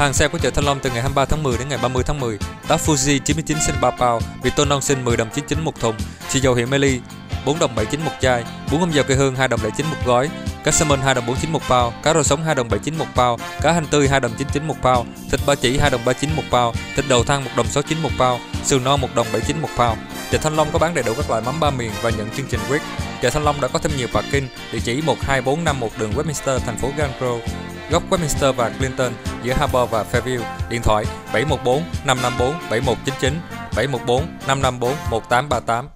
Hàng xe của chợ Thanh Long từ ngày 23 tháng 10 đến ngày 30 tháng 10. Táo Fuji 99 sinh 3 bao, vị tôn non sinh 10 đồng 99 một thùng, xì dầu hiệu Meli 4 đồng 79 một chai, bún hâm dầu cây hương 2 đồng 09 một gói, cá salmon 2 đồng 49 một bao, cá rô sống 2 đồng 79 một bao, cá hành tươi 2 đồng 99 một bao, thịt ba chỉ 2 đồng 39 một bao, thịt đầu thang 1 đồng 69 một bao, sườn non 1 đồng 79 một bao. Chợ Thanh Long có bán đầy đủ các loại mắm ba miền và nhận chương trình quyết. Chợ Thanh Long đã có thêm nhiều parking, địa chỉ 12451 đường Westminster, thành phố Gantro, góc Westminster và Clinton giữa Harbour và Fairview. Điện thoại 714 554 7199 714 554 1838.